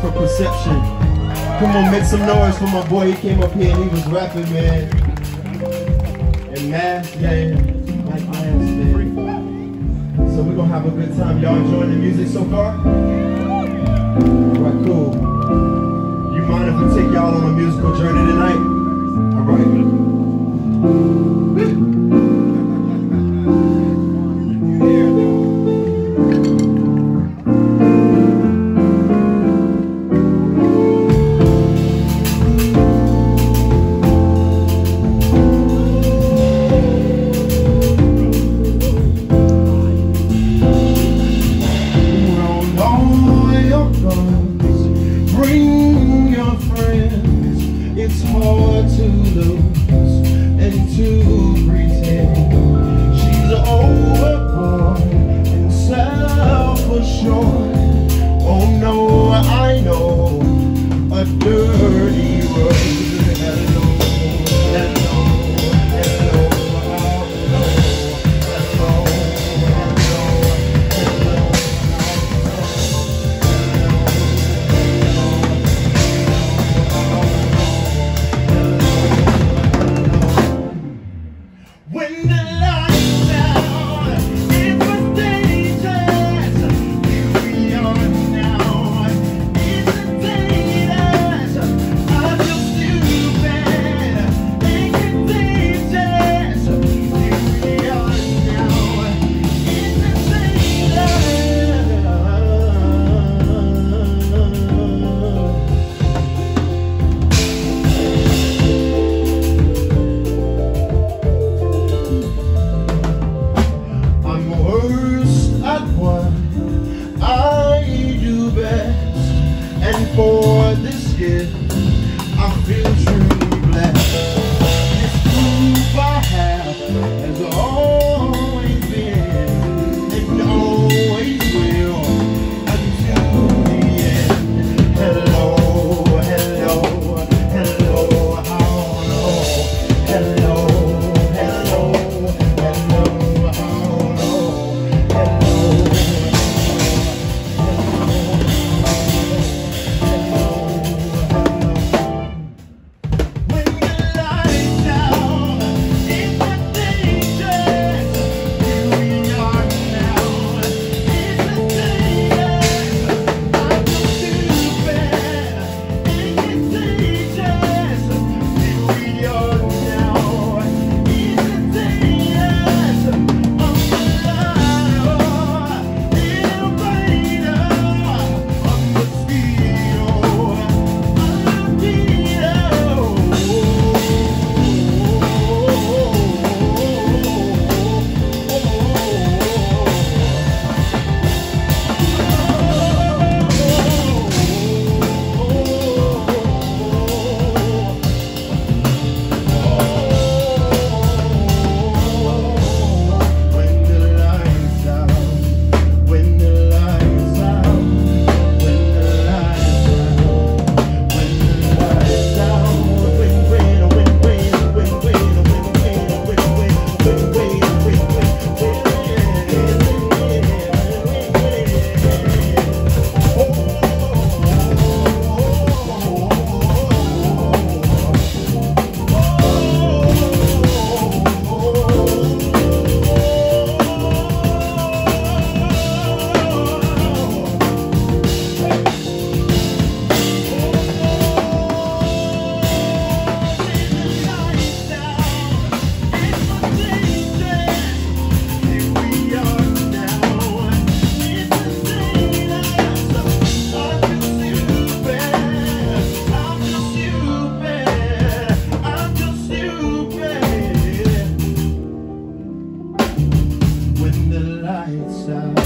for perception. Come on, make some noise for my boy. He came up here and he was rapping, man. And math, yeah, man. So we're gonna have a good time. Y'all enjoying the music so far? Alright, cool. It's hard to lose and to I feel you. lights out